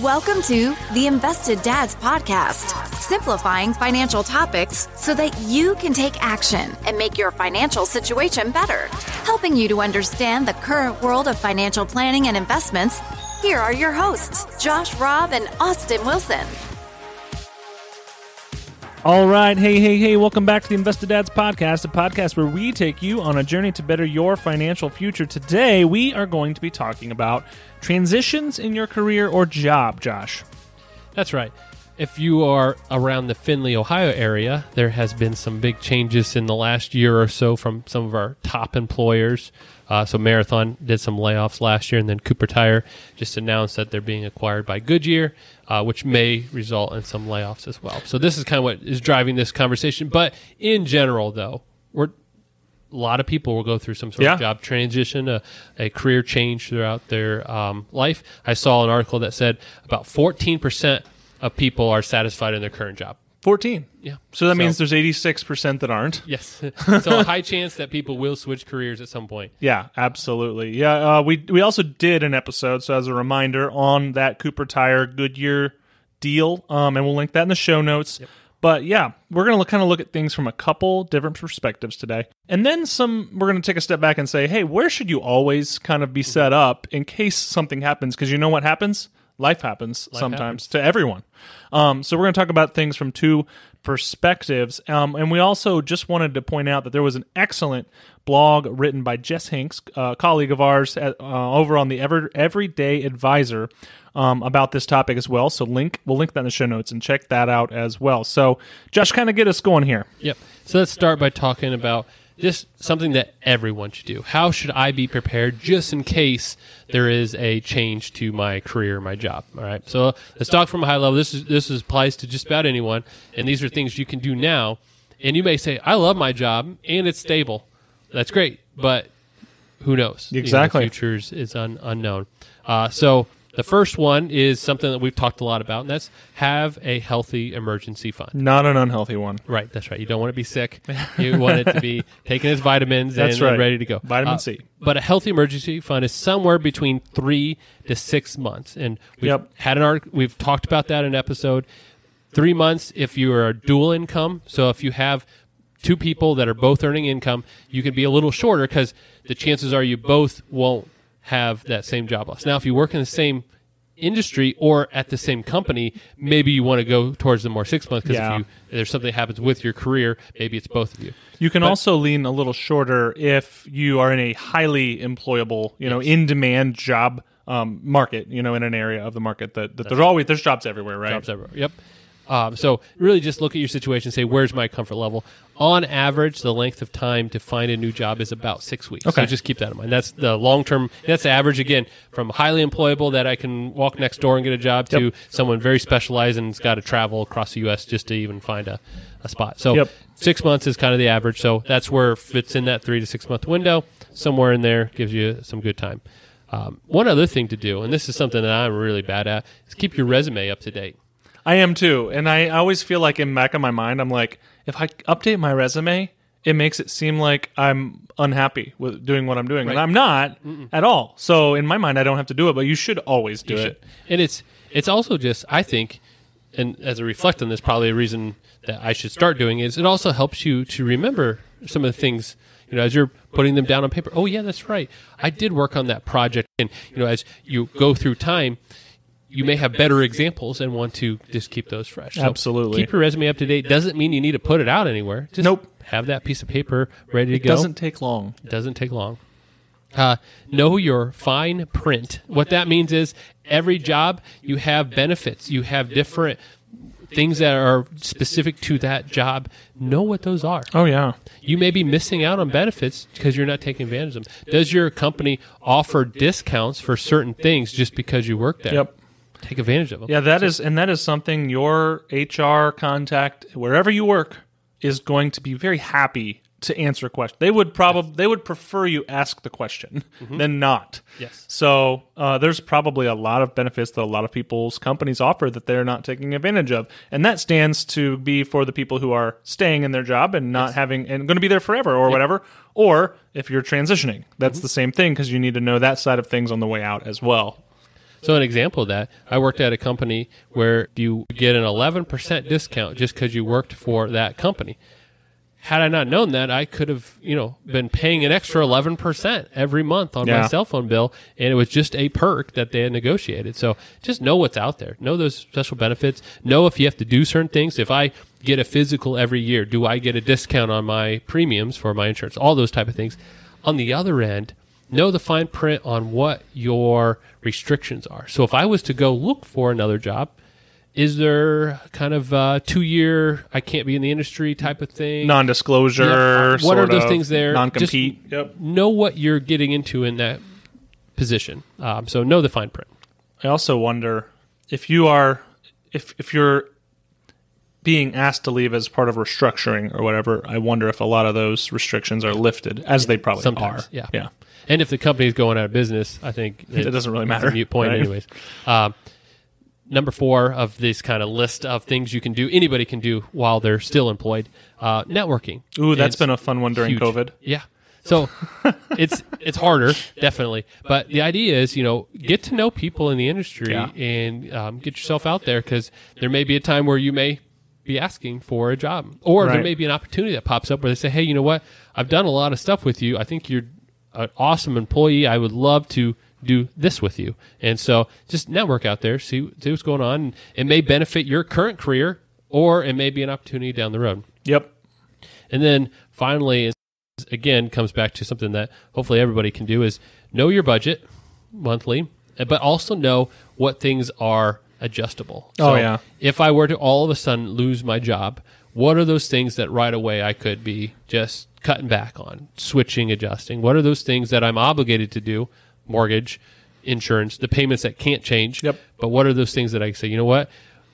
Welcome to the Invested Dads Podcast, simplifying financial topics so that you can take action and make your financial situation better. Helping you to understand the current world of financial planning and investments, here are your hosts, Josh Robb and Austin Wilson. All right. Hey, hey, hey. Welcome back to the Invested Dads Podcast, a podcast where we take you on a journey to better your financial future. Today, we are going to be talking about transitions in your career or job, Josh. That's right. If you are around the Findlay, Ohio area, there has been some big changes in the last year or so from some of our top employers. Uh, so Marathon did some layoffs last year, and then Cooper Tire just announced that they're being acquired by Goodyear, uh, which may result in some layoffs as well. So this is kind of what is driving this conversation. But in general, though, we're a lot of people will go through some sort Yeah. of job transition, a, a career change throughout their um, life. I saw an article that said about 14% of people are satisfied in their current job. 14. Yeah. So that So- means there's 86% that aren't. Yes. so a high chance that people will switch careers at some point. Yeah, absolutely. Yeah, uh, we we also did an episode, so as a reminder, on that Cooper Tire Goodyear deal, um, and we'll link that in the show notes. But yeah, we're gonna look, kind of look at things from a couple different perspectives today, and then some. We're gonna take a step back and say, hey, where should you always kind of be set up in case something happens? Because you know what happens. Life happens sometimes happens. to everyone. Um, so we're going to talk about things from two perspectives. Um, and we also just wanted to point out that there was an excellent blog written by Jess Hinks, a colleague of ours at, uh, over on the Ever, Everyday Advisor um, about this topic as well. So link we'll link that in the show notes and check that out as well. So Josh, kind of get us going here. Yep. So let's start by talking about just something that everyone should do. How should I be prepared just in case there is a change to my career, my job? All right. So let's talk from a high level. This is this is, applies to just about anyone, and these are things you can do now. And you may say, "I love my job and it's stable." That's great, but who knows? You know, Exactly. the future is, is un, unknown. Uh, so the first one is something that we've talked a lot about, and that's have a healthy emergency fund. Not an unhealthy one. Right, that's right. You don't want to be sick. You want it to be taking its vitamins That's and, right. and ready to go. Vitamin Uh, C. But a healthy emergency fund is somewhere between three to six months, and we've Yep. had an arc. We've talked about that in an episode. Three months if you are a dual income. So if you have two people that are both earning income, you can be a little shorter because the chances are you both won't have that same job loss. Now, if you work in the same industry or at the same company, maybe you want to go towards the more six months because Yeah. if you if there's something that happens with your career, maybe it's both of you. You can But- also lean a little shorter if you are in a highly employable, you know, Yes. in demand job um, market. You know, in an area of the market that, that there's always there's jobs everywhere, right? jobs everywhere. Yep. Um, so really, just look at your situation. and Say, where's my comfort level? On average, the length of time to find a new job is about six weeks. Okay. So just keep that in mind. That's the long term. That's the average again from highly employable that I can walk next door and get a job to someone very specialized and's got to travel across the U.S. just to even find a, a spot. So Yep. six months is kind of the average. So that's where it fits in that three to six month window. Somewhere in there gives you some good time. Um, one other thing to do, and this is something that I'm really bad at, is keep your resume up to date. I am too, and I always feel like in back of my mind, I'm like, if I update my resume, it makes it seem like I'm unhappy with doing what I'm doing, and I'm not at all. So in my mind, I don't have to do it, but you should always do You it. should. And it's it's also just I think, and as I reflect on this, probably a reason that I should start doing is it also helps you to remember some of the things. You know, as you're putting them down on paper. Oh yeah, that's right. I did work on that project, and you know, as you go through time, you may have better examples and want to just keep those fresh. So Absolutely. keep your resume up to date. Doesn't mean you need to put it out anywhere. Just Nope. Have that piece of paper ready to It go. doesn't take long. Doesn't take long. Uh, know your fine print. What that means is every job you have benefits. You have different things that are specific to that job. Know what those are. Oh yeah, You may be missing out on benefits because you're not taking advantage of them. Does your company offer discounts for certain things just because you work there? Yep. Take advantage of them. yeah. That is, and that is something your HR contact wherever you work is going to be very happy to answer a question. They would probably they would prefer you ask the question than not. Yes. So uh, there's probably a lot of benefits that a lot of people's companies offer that they're not taking advantage of, and that stands to be for the people who are staying in their job and not having and going to be there forever or whatever. Or if you're transitioning, that's the same thing because you need to know that side of things on the way out as well. So an example of that, I worked at a company where you get an 11% discount just because you worked for that company. Had I not known that, I could have, you know, been paying an extra 11% every month on my cell phone bill, and it was just a perk that they had negotiated. So just know what's out there. Know those special benefits. Know if you have to do certain things. If I get a physical every year, do I get a discount on my premiums for my insurance? All those type of things. On the other end, know the fine print on what your restrictions are. So if I was to go look for another job, is there kind of a two year I can't be in the industry type of thing? Non-disclosure. Yeah, uh, what sort are those of, things there? Non-compete. Just yep. Know what you're getting into in that position. Um, so know the fine print. I also wonder if you are if if you're being asked to leave as part of restructuring or whatever. I wonder if a lot of those restrictions are lifted, as they probably Sometimes, are. yeah. yeah. And if the company is going out of business, I think It doesn't really matter, A mute point, right? anyways. Um, number four of this kind of list of things you can do, anybody can do while they're still employed. Uh, networking. Ooh, that's been a fun one during huge. COVID. Yeah. So it's it's harder, definitely. But the idea is, you know, get to know people in the industry Yeah. and um, get yourself out there because there may be a time where you may be asking for a job, or there may be an opportunity that pops up where they say, "Hey, you know what? I've done a lot of stuff with you. I think you're an awesome employee. I would love to." Do this with you, and so just network out there, see, see what's going on. It may benefit your current career, or it may be an opportunity down the road. Yep. And then finally, again comes back to something that hopefully everybody can do is know your budget monthly, but also know what things are adjustable. Oh, yeah. If I were to all of a sudden lose my job, what are those things that right away I could be just cutting back on, switching, adjusting? What are those things that I'm obligated to do? Mortgage, insurance, the payments that can't change. Yep. But what are those things that I can say, you know what?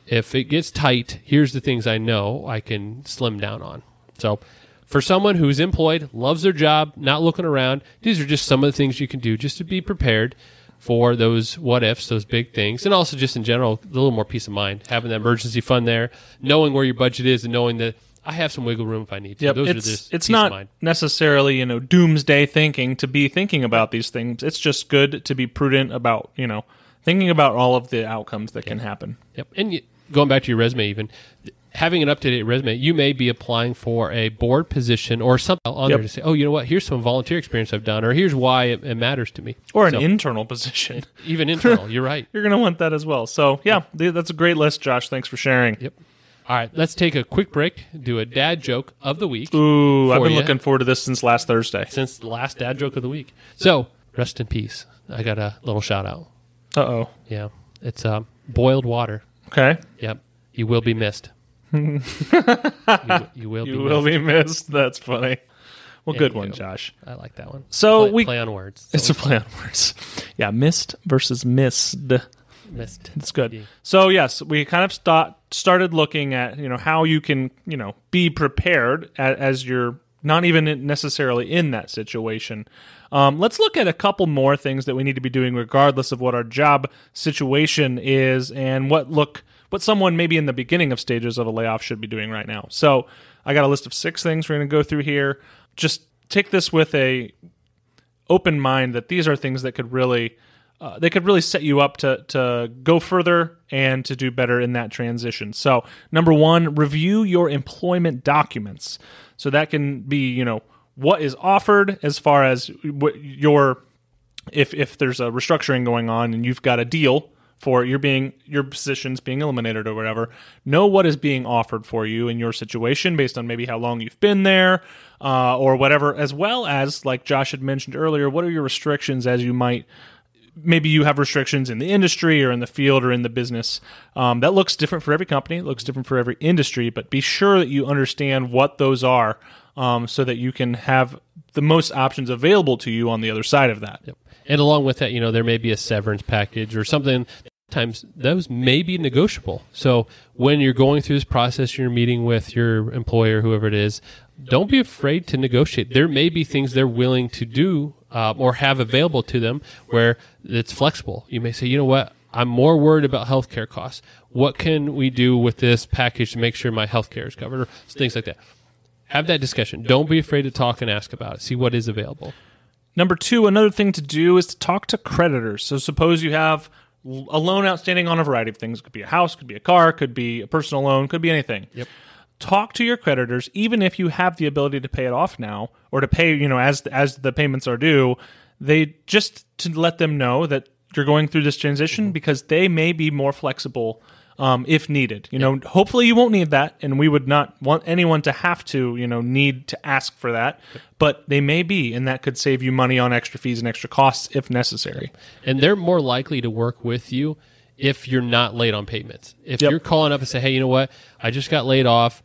If it gets tight, here's the things I know I can slim down on. So, for someone who's employed, loves their job, not looking around, these are just some of the things you can do just to be prepared for those what ifs, those big things, and also just in general, a little more peace of mind, having that emergency fund there, knowing where your budget is, and knowing that I have some wiggle room if I need to. Yep. Those are it's it's not necessarily you know doomsday thinking to be thinking about these things. It's just good to be prudent about you know thinking about all of the outcomes that can happen. Yep. And you, going back to your resume, even having an up to date resume, you may be applying for a board position or something on Yep. there to say, oh, you know what? Here's some volunteer experience I've done, or here's why it, it matters to me. Or an internal position. even internal. You're right. You're going to want that as well. So, yeah, th- that's a great list, Josh. Thanks for sharing. Yep. All right, let's take a quick break. Do a dad joke of the week Ooh, I've been ya. looking forward to this since last Thursday. since the last dad joke of the week. So rest in peace. I got a little shout out. Uh oh. Yeah, it's um, boiled water. Okay. Yep, you will be missed. you, you will You be. will missed. be missed. That's funny. Well, There good you one. Josh. I like that one. So play, we- play on words. It's a play on words. Yeah, missed versus missed. missed. It's good. Yeah. So yes, we kind of start, started looking at you know how you can you know be prepared as, as you're not even necessarily in that situation. Um, let's look at a couple more things that we need to be doing, regardless of what our job situation is and what look what someone maybe in the beginning of stages of a layoff should be doing right now. So I got a list of six things we're going to go through here. Just take this with a open mind that these are things that could really uh, they could really set you up to to go further and to do better in that transition. So, number 1, review your employment documents. So that can be, you know, what is offered as far as what your if if there's a restructuring going on and you've got a deal for you're being your positions being eliminated or whatever, know what is being offered for you in your situation based on maybe how long you've been there uh, or whatever, as well as like Josh had mentioned earlier, what are your restrictions as you might maybe you have restrictions in the industry or in the field or in the business. Um, that looks different for every company. It looks different for every industry but be sure that you understand what those are um, so that you can have the most options available to you on the other side of that Yep. And along with that, you know, there may be a severance package or something. Times those may be negotiable. So when you're going through this process, you're meeting with your employer, whoever it is. Don't be afraid to negotiate. There may be things they're willing to do uh, or have available to them where it's flexible. You may say, you know what, I'm more worried about healthcare costs. What can we do with this package to make sure my healthcare is covered, or things like that. Have that discussion. Don't be afraid to talk and ask about it. See what is available. Number two, another thing to do is to talk to creditors. So suppose you have a loan outstanding on a variety of things. It could be a house, could be a car, could be a personal loan, could be anything. Yep. Talk to your creditors, even if you have the ability to pay it off now or to pay, you know, as as the payments are due. They just to let them know that you're going through this transition mm-hmm. because they may be more flexible um, if needed. You know, hopefully you won't need that, and we would not want anyone to have to, you know, need to ask for that. But they may be, and that could save you money on extra fees and extra costs if necessary. and they're more likely to work with you if you're not late on payments. If Yep. you're calling up and say, "Hey, you know what? I just got laid off.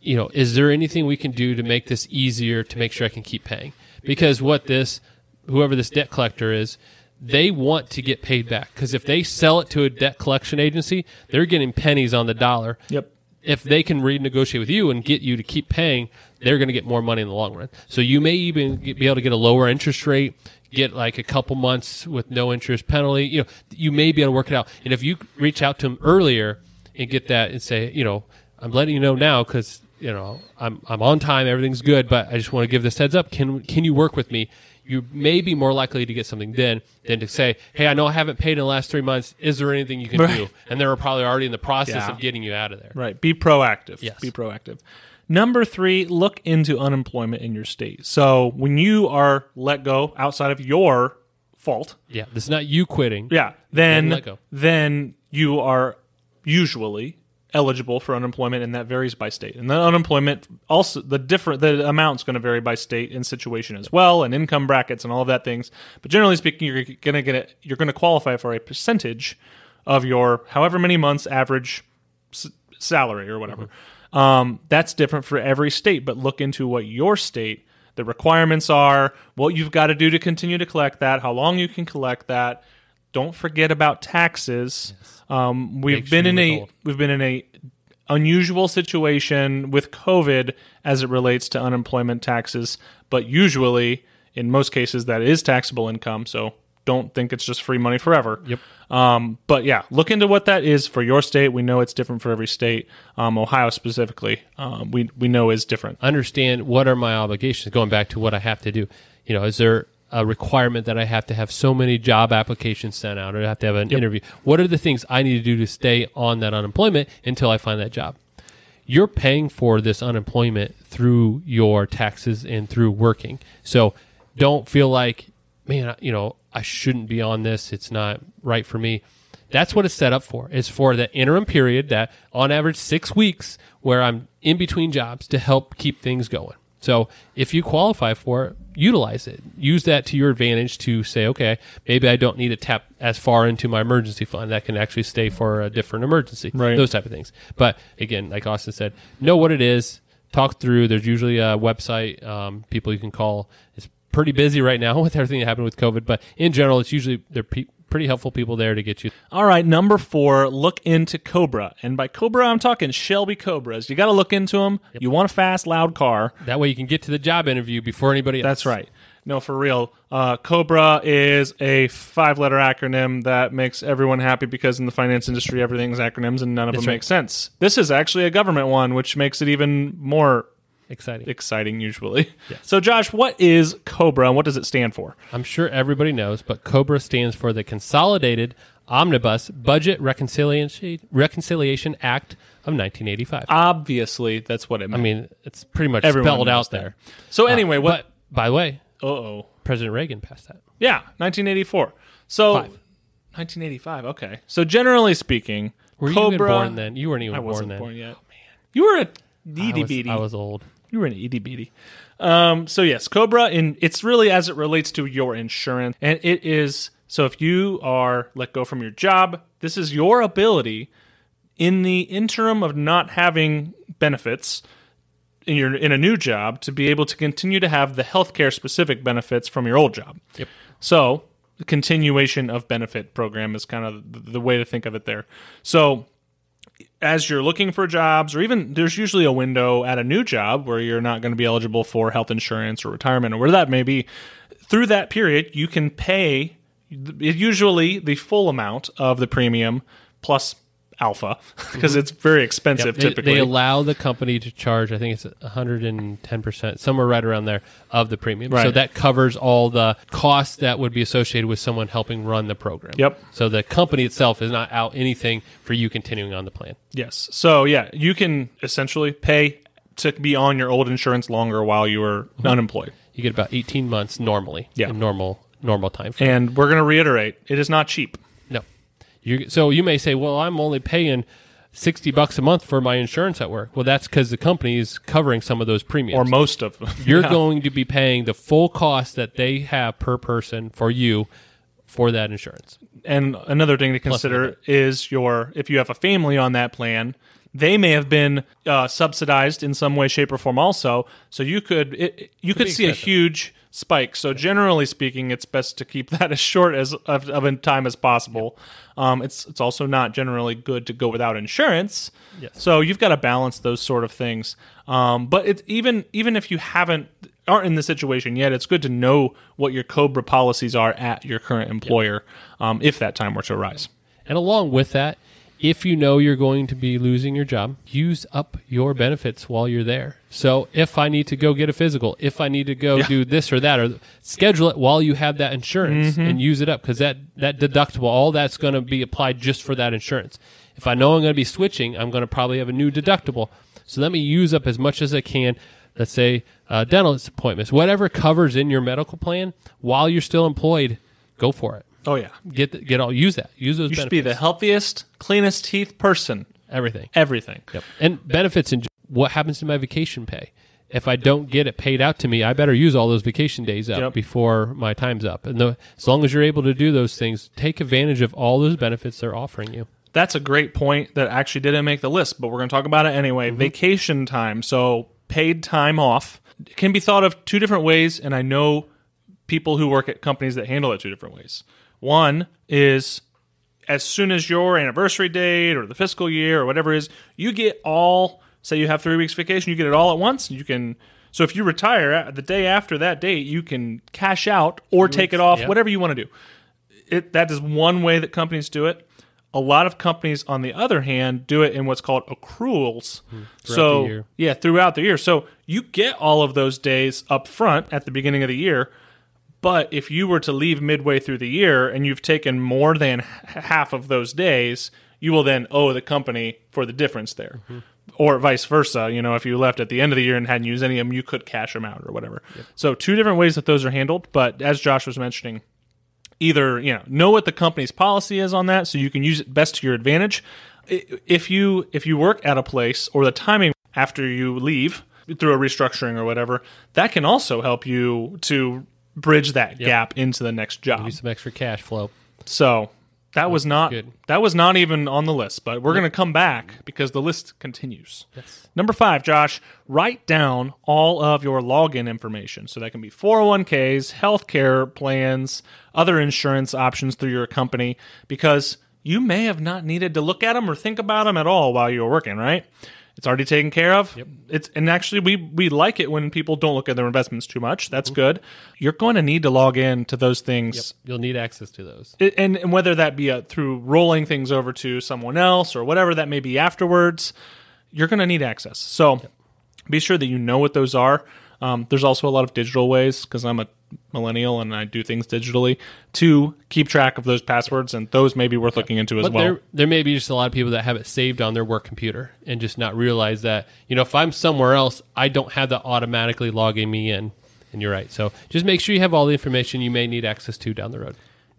You know, is there anything we can do to make this easier to make sure I can keep paying?" Because what this whoever this debt collector is, they want to get paid back because if they sell it to a debt collection agency, they're getting pennies on the dollar. Yep. If they can renegotiate with you and get you to keep paying, they're going to get more money in the long run. So you may even get, be able to get a lower interest rate, get like a couple months with no interest penalty. You know, you may be able to work it out. And if you reach out to them earlier and get that and say, you know, I'm letting you know now because you know I'm I'm on time, everything's good, but I just want to give this heads up. Can can you work with me? You may be more likely to get something then than to say, "Hey, I know I haven't paid in the last three months. Is there anything you can Right. do?" And they're probably already in the process Yeah. of getting you out of there. Right. Be proactive. Yes. Be proactive. Number three, look into unemployment in your state. So when you are let go outside of your fault, Yeah, this is not you quitting. yeah, then let go. then you are usually eligible for unemployment, and that varies by state. And the unemployment also the different the amount's going to vary by state and situation as well, and income brackets and all of that things. But generally speaking, you're going to get it. You're going to qualify for a percentage of your however many months average s- salary or whatever. Um, that's different for every state, but look into what your state the requirements are, what you've got to do to continue to collect that, how long you can collect that. Don't forget about taxes. Um, we've Make been sure in a we've been in a unusual situation with COVID as it relates to unemployment taxes, but usually in most cases that is taxable income. So don't think it's just free money forever. Yep. Um, but yeah, look into what that is for your state. We know it's different for every state. Um, Ohio specifically, um, we we know is different. understand what are my obligations going back to what i have to do you know is there a requirement that i have to have so many job applications sent out or I have to have an interview. What are the things i need to do to stay on that unemployment until i find that job? You're paying for this unemployment through your taxes and through working. So don't feel like man you know i shouldn't be on this. It's not right for me. That's what it's set up for. It's for the interim period that on average six weeks where I'm in between jobs to help keep things going. So if you qualify for it, utilize it. Use that to your advantage to say, okay, maybe I don't need to tap as far into my emergency fund. That can actually stay for a different emergency. Right. Those type of things. But again, like Austin said, know what it is. Talk through. There's usually a website, um, people you can call. It's pretty busy right now with everything that happened with COVID, but in general, it's usually they're pe- pretty helpful people there to get you. All right, number four, look into Cobra. And by Cobra, I'm talking Shelby Cobras. You got to look into them. You want a fast, loud car. That way, you can get to the job interview before anybody else. That's right. No, for real. Uh, Cobra is a five letter acronym that makes everyone happy because in the finance industry, everything's acronyms and none of them right. make sense. This is actually a government one, which makes it even more Exciting. exciting usually. So, Josh, what is Cobra and what does it stand for? I'm sure everybody knows, but COBRA stands for the Consolidated Omnibus Budget Reconciliation Reconciliation Act of 1985. Obviously, that's what it I mean, it's pretty much Everyone spelled knows out that. there. So, anyway, what? By the way, Uh oh. President Reagan passed that. Yeah, 1984. So, Five. 1985. Okay. So, generally speaking, Were you even born then? You weren't even I born wasn't then. born yet. You were a I itty was, bitty. I was old. You were an itty bitty. Um, so yes, Cobra, in it's really as it relates to your insurance, and it is so if you are let go from your job, this is your ability in the interim of not having benefits in your in a new job to be able to continue to have the healthcare specific benefits from your old job. Yep. So the continuation of benefit program is kind of the, the way to think of it there. So as you're looking for jobs, or even there's usually a window at a new job where you're not going to be eligible for health insurance or retirement or whatever that may be. Through that period, you can pay usually the full amount of the premium plus alpha because mm-hmm. it's very expensive They, typically. they allow the company to charge, I think it's 110%, somewhere right around there of the premium. Right. So that covers all the costs that would be associated with someone helping run the program. Yep. So the company itself is not out anything for you continuing on the plan. yes. So yeah, you can essentially pay to be on your old insurance longer while you are mm-hmm. unemployed. You get about 18 months normally Yeah. normal normal time frame. And we're going to reiterate, it is not cheap. You so you may say, "Well, I'm only paying 60 bucks a month for my insurance at work." Well, that's cuz the company is covering some of those premiums. Or most of them. You're Yeah. going to be paying the full cost that they have per person for you for that insurance. And another thing to consider is your if you have a family on that plan, they may have been uh, subsidized in some way, shape, or form. Also, so you could it, you could be see a huge spike. So generally speaking, it's best to keep that as short as of, of a time as possible. Um, it's it's also not generally good to go without insurance. Yes. So you've got to balance those sort of things. Um, but it's even even if you haven't aren't in the situation yet, it's good to know what your Cobra policies are at your current employer, um, if that time were to arise. And along with that, if you know you're going to be losing your job, use up your benefits while you're there. So if I need to go get a physical, if I need to go do this or that, or schedule it while you have that insurance and use it up because that, that deductible, all that's going to be applied just for that insurance. If I know I'm going to be switching, I'm going to probably have a new deductible. So let me use up as much as I can. Let's say uh, dental appointments, whatever covers in your medical plan while you're still employed, go for it. Oh yeah, Get the, get all use that use those you should benefits. be the healthiest, cleanest teeth person. everything. Everything. Yep. And benefits and what happens to my vacation pay? If I don't get it paid out to me, I better use all those vacation days up Yep. before my time's up. And the, as long as you're able to do those things, take advantage of all those benefits they're offering you. That's a great point that actually didn't make the list, but we're going to talk about it anyway. Mm-hmm. Vacation time, so paid time off, can be thought of two different ways, and I know people who work at companies that handle it two different ways. One is as soon as your anniversary date or the fiscal year or whatever it is, you get all. Say you have three weeks vacation, you get it all at once. You can. So if you retire the day after that date, you can cash out or take it off, yeah. whatever you want to do. It that is one way that companies do it. A lot of companies, on the other hand, do it in what's called accruals. so the year. yeah, throughout the year. So you get all of those days up front at the beginning of the year. But if you were to leave midway through the year and you've taken more than half of those days, you will then owe the company for the difference there. Mm-hmm. Or vice versa. You know, if you left at the end of the year and hadn't used any of them, you could cash them out or whatever. So, two different ways that those are handled. But as Josh was mentioning, either you know know what the company's policy is on that so you can use it best to your advantage if you if you work at a place or the timing after you leave through a restructuring or whatever that can also help you to bridge that gap into the next job Use some extra cash flow. so that was not good. that was not even on the list but we're going to come back because the list continues Yes. Number five, Josh, write down all of your login information. So that can be 401ks, healthcare plans, other insurance options through your company, because you may have not needed to look at them or think about them at all while you were working, right? It's already taken care of. Yep. It's and actually we we like it when people don't look at their investments too much. That's good. You're going to need to log in to those things You'll need access to those. it- and, and whether that be uh through rolling things over to someone else or whatever that may be afterwards, you're going to need access. So be sure that you know what those are. Um, there's also a lot of digital ways because I'm a millennial and I do things digitally to keep track of those passwords, and those may be worth looking into as But well. there, there may be just a lot of people that have it saved on their work computer and just not realize that, you know, if I'm somewhere else, I don't have that automatically logging me in. And you're right. So just make sure you have all the information you may need access to down the road.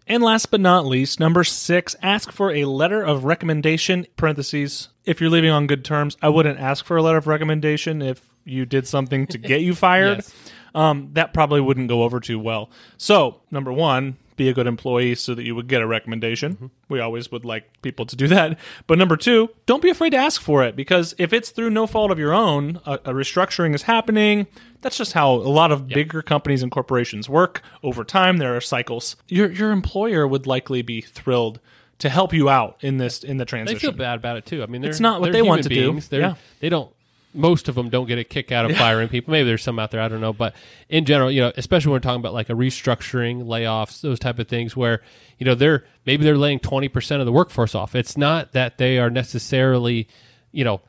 And last but not least, number six, ask for a letter of recommendation. Parentheses. If you're leaving on good terms, I wouldn't ask for a letter of recommendation if you did something to get you fired. Yes. Um, that probably wouldn't go over too well. So, number one, be a good employee so that you would get a recommendation. We always would like people to do that. But number two, don't be afraid to ask for it because if it's through no fault of your own, a, a restructuring is happening. That's just how a lot of bigger companies and corporations work. Over time, there are cycles. Your your employer would likely be thrilled to help you out in this in the transition. They feel bad about it too. I mean, they're, It's not what they want to do. They're, Yeah. They don't most of them don't get a kick out of firing people. Maybe there's some out there, I don't know. But in general, you know, especially when we're talking about like a restructuring, layoffs, those type of things where, you know, they're maybe they're laying 20% of the workforce off. It's not that they are necessarily, you know,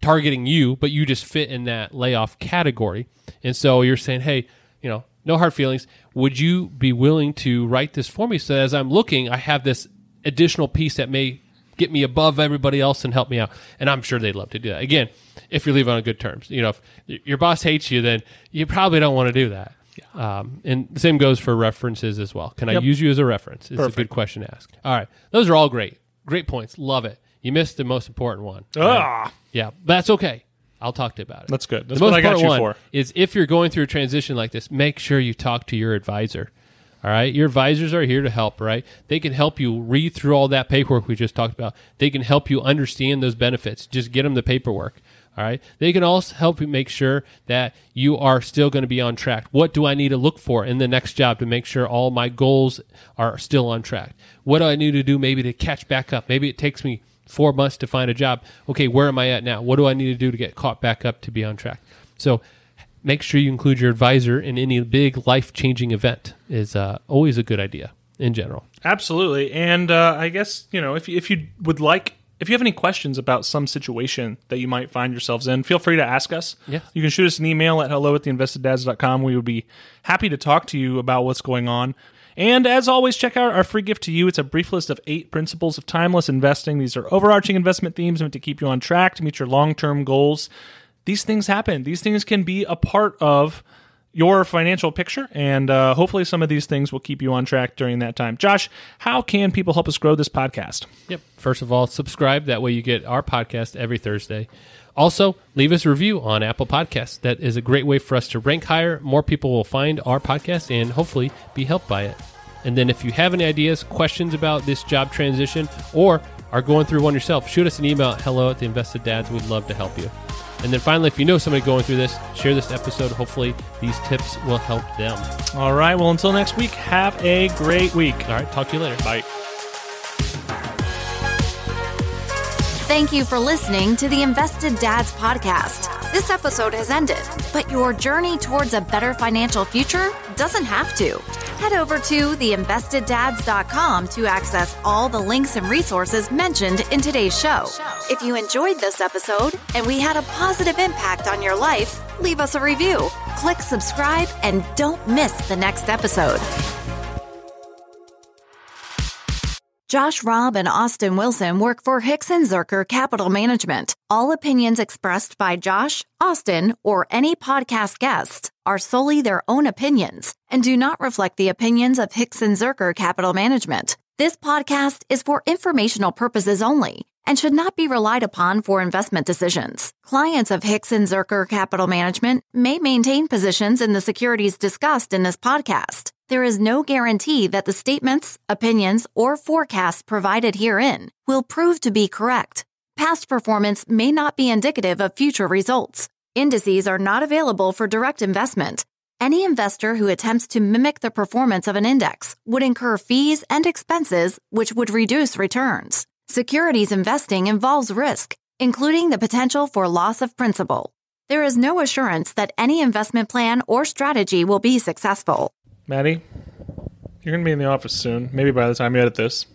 targeting you, but you just fit in that layoff category. And so you're saying, hey, you know, no hard feelings. Would you be willing to write this for me so that as I'm looking, I have this additional piece that may get me above everybody else and help me out? And I'm sure they'd love to do that. Again, if you leave on good terms, you know, if your boss hates you, then you probably don't want to do that. Um, and the same goes for references as well. Can Yep. I use you as a reference? It's a good question to ask. All right. Those are all great. Great points. Love it. You missed the most important one. Ah, Yeah, but that's okay. I'll talk to you about it. That's good. That's the most what I got important you one for. is if you're going through a transition like this, make sure you talk to your advisor. All right, your advisors are here to help. Right, they can help you read through all that paperwork we just talked about. They can help you understand those benefits. Just get them the paperwork. All right. They can also help you make sure that you are still going to be on track. What do I need to look for in the next job to make sure all my goals are still on track? What do I need to do maybe to catch back up? Maybe it takes me four months to find a job. Okay, where am I at now? What do I need to do to get caught back up to be on track? So make sure you include your advisor in any big life changing event is uh, always a good idea in general. Absolutely. And uh, I guess, you know, if, you- if you would like, if you have any questions about some situation that you might find yourselves in, feel free to ask us. Yeah. You can shoot us an email at hello at theinvesteddads.com. We would be happy to talk to you about what's going on. And as always, check out our free gift to you. It's a brief list of eight principles of timeless investing. These are overarching investment themes meant to keep you on track to meet your long term goals. These things happen. These things can be a part of your financial picture, and uh, hopefully, some of these things will keep you on track during that time. Josh, how can people help us grow this podcast? Yep. First of all, subscribe. That way you get our podcast every Thursday. Also, leave us a review on Apple Podcasts. That is a great way for us to rank higher. More people will find our podcast and hopefully be helped by it. And then if you have any ideas, questions about this job transition, or are going through one yourself, shoot us an email at hello at the invested dads. We'd love to help you. And then finally, if you know somebody going through this, share this episode. Hopefully, these tips will help them. All right, well, until next week, have a great week. All right, talk to you later. Bye. Thank you for listening to the Invested Dads podcast. This episode has ended, but your journey towards a better financial future doesn't have to. Head over to theinvesteddads.com to access all the links and resources mentioned in today's show. If you enjoyed this episode and we had a positive impact on your life, leave us a review, click subscribe, and don't miss the next episode. Josh Robb and Austin Wilson work for Hixon Zuercher Capital Management. All opinions expressed by Josh, Austin, or any podcast guests are solely their own opinions and do not reflect the opinions of Hixon Zuercher Capital Management. This podcast is for informational purposes only and should not be relied upon for investment decisions. Clients of Hixon Zuercher Capital Management may maintain positions in the securities discussed in this podcast. There is no guarantee that the statements, opinions, or forecasts provided herein will prove to be correct. Past performance may not be indicative of future results. Indices are not available for direct investment. Any investor who attempts to mimic the performance of an index would incur fees and expenses which would reduce returns. Securities investing involves risk, including the potential for loss of principal. There is no assurance that any investment plan or strategy will be successful. Maddie, you're going to be in the office soon. Maybe by the time you edit this.